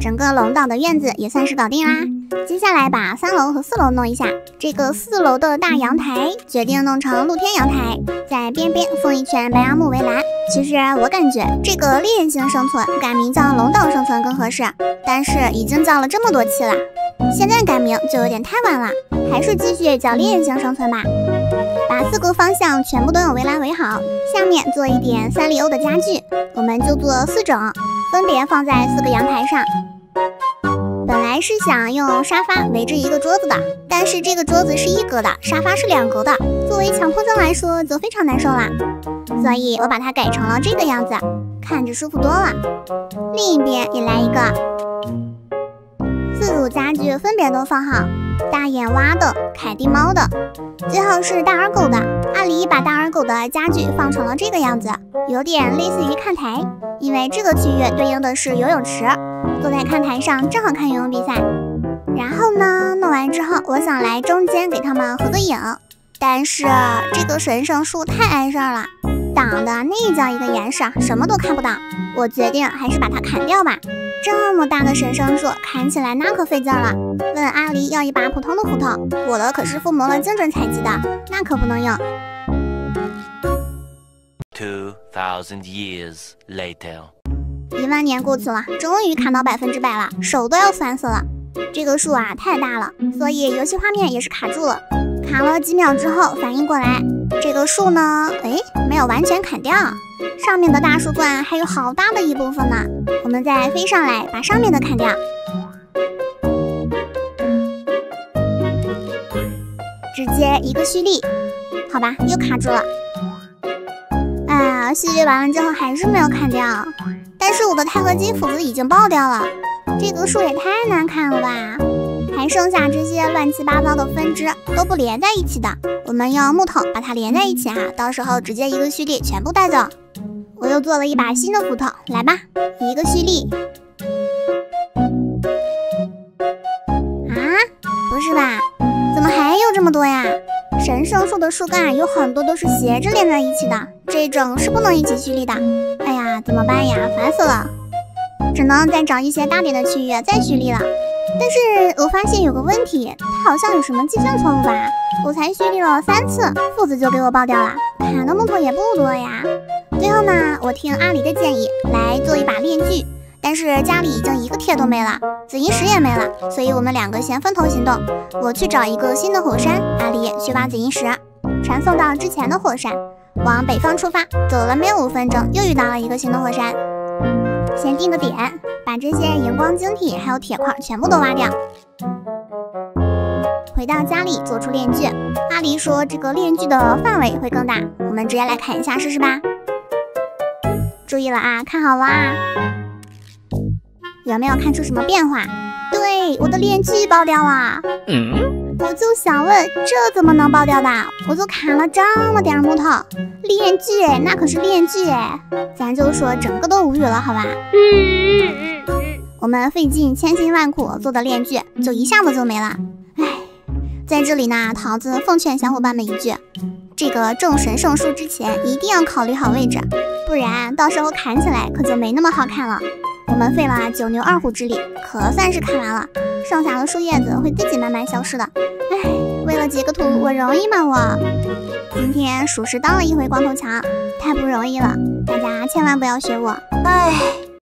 整个龙岛的院子也算是搞定啦。接下来把三楼和四楼弄一下。这个四楼的大阳台决定弄成露天阳台，在边边封一圈白杨木围栏。其实我感觉这个猎人型生存改名叫龙岛生存更合适，但是已经叫了这么多期了，现在改名就有点太晚了，还是继续叫猎人型生存吧。把四个方向全部都用围栏围好，下面做一点三丽鸥的家具，我们就做四种，分别放在四个阳台上。本来是想用沙发围着一个桌子的，但是这个桌子是一格的，沙发是两格的，作为强迫症来说就非常难受啦。所以我把它改成了这个样子，看着舒服多了。另一边也来一个，四组家具分别都放好。大眼蛙的、凯蒂猫的，最后是大耳狗的。阿狸把大耳狗的家具放成了这个样子，有点类似于看台，因为这个区域对应的是游泳池，坐在看台上正好看游泳比赛。然后呢，弄完之后，我想来中间给他们合个影，但是这个神圣树太碍事儿了，挡的那叫一个严实，什么都看不到。我决定还是把它砍掉吧。这么大的神圣树，砍起来那可费劲了。问阿狸要一把普通的斧头，我的可是附魔了精准采集的，那可不能用。Two thousand years later，一万年过去了，终于砍到百分之百了，手都要酸死了。这个树啊太大了，所以游戏画面也是卡住了。砍了几秒之后，反应过来，这个树呢，哎，没有完全砍掉。上面的大树冠还有好大的一部分呢，我们再飞上来把上面的砍掉，直接一个蓄力，好吧，又卡住了。哎呀，蓄力完了之后还是没有砍掉，但是我的钛合金斧子已经爆掉了，这个树也太难砍了吧！还剩下这些乱七八糟的分支都不连在一起的，我们用木桶把它连在一起哈，到时候直接一个蓄力全部带走。我又做了一把新的斧头，来吧，一个蓄力。树的树干有很多都是斜着连在一起的，这种是不能一起蓄力的。哎呀，怎么办呀？烦死了，只能再找一些大点的区域再蓄力了。但是我发现有个问题，它好像有什么计算错误吧？我才蓄力了三次，斧子就给我爆掉了，砍的木头也不多呀。最后呢，我听阿狸的建议来做一把链锯，但是家里已经一个铁都没了，紫银石也没了，所以我们两个先分头行动。我去找一个新的火山，阿狸去挖紫银石，传送到之前的火山，往北方出发。走了没有五分钟，又遇到了一个新的火山，先定个点，把这些荧光晶体还有铁块全部都挖掉。回到家里做出炼锯，阿狸说这个炼锯的范围会更大，我们直接来砍一下试试吧。注意了啊，看好了啊！有没有看出什么变化？对，我的链锯爆掉了。嗯，我就想问，这怎么能爆掉的？我就砍了这么点木头，链锯哎，那可是链锯哎，咱就说整个都无语了，好吧？嗯，我们费尽千辛万苦做的链锯，就一下子就没了。唉，在这里呢，桃子奉劝小伙伴们一句。这个种神圣树之前一定要考虑好位置，不然到时候砍起来可就没那么好看了。我们费了九牛二虎之力，可算是看完了，剩下的树叶子会自己慢慢消失的。唉，为了截个图，我容易吗？我今天属实当了一回光头强，太不容易了，大家千万不要学我。唉。